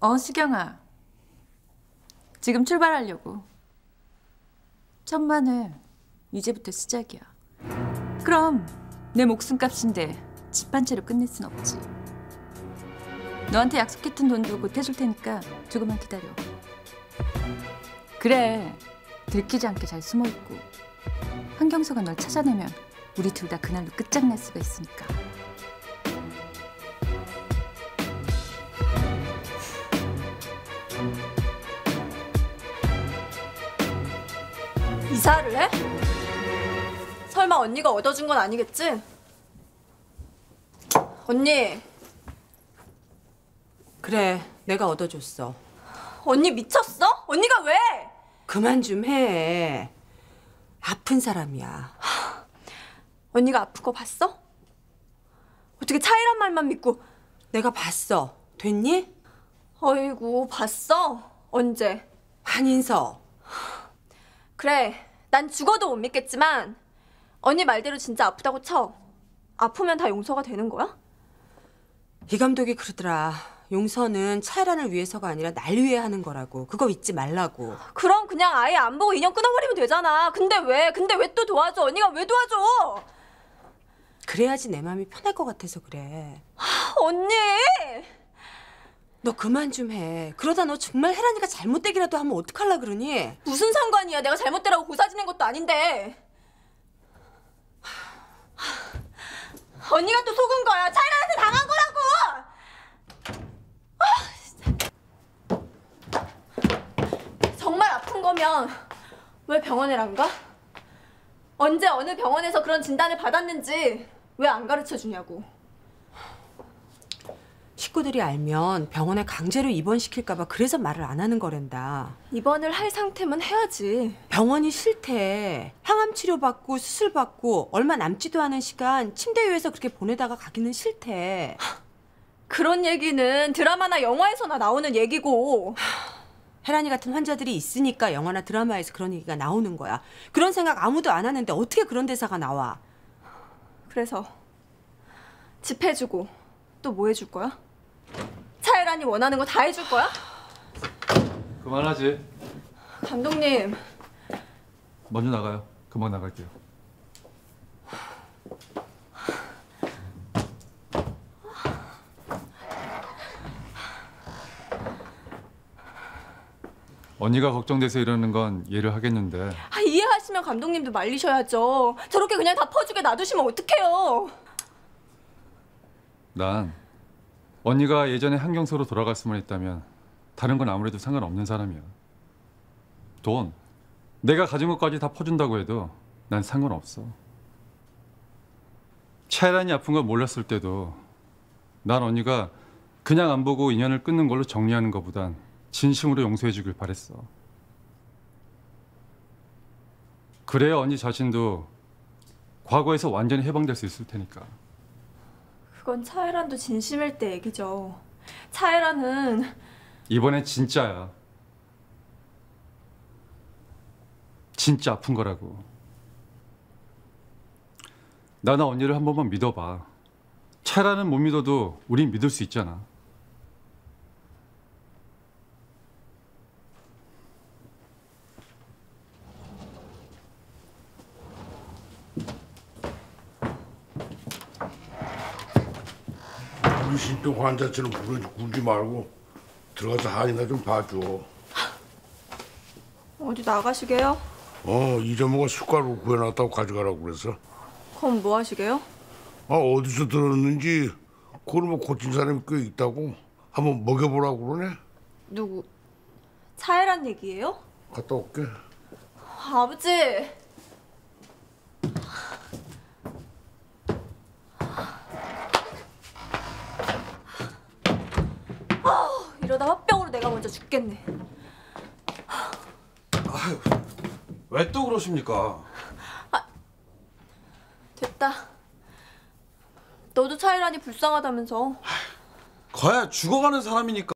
어, 수경아. 지금 출발하려고. 천만을 이제부터 시작이야. 그럼 내 목숨값인데 집 한 채로 끝낼 순 없지. 너한테 약속했던 돈도 곧 해줄 테니까 조금만 기다려. 그래, 들키지 않게 잘 숨어 있고 한경서가 널 찾아내면 우리 둘 다 그날로 끝장날 수가 있으니까. 이사를 해? 설마 언니가 얻어준 건 아니겠지? 언니, 그래, 내가 얻어줬어. 언니 미쳤어? 언니가 왜? 그만 좀 해. 아픈 사람이야. 언니가 아픈 거 봤어? 어떻게 차이란 말만 믿고 내가 봤어. 됐니? 어이구 봤어? 언제? 한인서. 그래 난 죽어도 못 믿겠지만 언니 말대로 진짜 아프다고 쳐 아프면 다 용서가 되는 거야? 이 감독이 그러더라. 용서는 차이란을 위해서가 아니라 날 위해 하는 거라고. 그거 잊지 말라고. 그럼 그냥 아예 안 보고 인연 끊어버리면 되잖아 근데 왜? 근데 왜 또 도와줘? 언니가 왜 도와줘? 그래야지 내 마음이 편할 것 같아서 그래. 언니! 너 그만 좀 해. 그러다 너 정말 혜란이가 잘못되기라도 하면 어떡할라 그러니? 무슨 상관이야? 내가 잘못되라고 고사 지낸 것도 아닌데. 언니가 또 속은 거야. 차이라한테 당한 거라고. 아. 정말 아픈 거면 왜 병원에 안 가? 언제 어느 병원에서 그런 진단을 받았는지 왜 안 가르쳐 주냐고. 식구들이 알면 병원에 강제로 입원시킬까봐 그래서 말을 안 하는 거란다. 입원을 할 상태면 해야지. 병원이 싫대. 항암 치료 받고 수술 받고 얼마 남지도 않은 시간 침대 위에서 그렇게 보내다가 가기는 싫대. 그런 얘기는 드라마나 영화에서나 나오는 얘기고. 혜란이 같은 환자들이 있으니까 영화나 드라마에서 그런 얘기가 나오는 거야. 그런 생각 아무도 안 하는데 어떻게 그런 대사가 나와? 그래서 집 해주고 또 뭐 해줄 거야? 차이란이 원하는 거 다 해줄 거야? 그만하지. 감독님 먼저 나가요. 금방 나갈게요. 언니가 걱정돼서 이러는 건 이해를 하겠는데 아, 이해하시면 감독님도 말리셔야죠 저렇게 그냥 다 퍼주게 놔두시면 어떡해요 난 언니가 예전에 한경서로 돌아갈 수만 있다면 다른 건 아무래도 상관없는 사람이야. 돈 내가 가진 것까지 다 퍼준다고 해도 난 상관없어. 차이란이 아픈 걸 몰랐을 때도 난 언니가 그냥 안 보고 인연을 끊는 걸로 정리하는 것보단 진심으로 용서해 주길 바랬어. 그래야 언니 자신도 과거에서 완전히 해방될 수 있을 테니까. 그건 차이란도 진심일 때 얘기죠 차이란은 이번엔 진짜야. 진짜 아픈 거라고. 나나 언니를 한 번만 믿어봐. 차라는 못 믿어도 우린 믿을 수 있잖아. 의심병 환자처럼 굴지, 굴지 말고 들어가서 한이나 좀 봐줘. 어디 나가시게요? 어, 이재모가 숟가루 구해놨다고 가져가라고 그래서. 그럼 뭐 하시게요? 아, 어디서 들었는지 그걸 뭐 고친 사람이 꽤 있다고 한번 먹여보라고 그러네. 누구? 차이란 얘기예요? 갔다 올게. 아버지 아, 이러다 화병으로 내가 먼저 죽겠네. 왜또 그러십니까? 됐다. 너도 차이란이 불쌍하다면서. 거야 죽어가는 사람이니까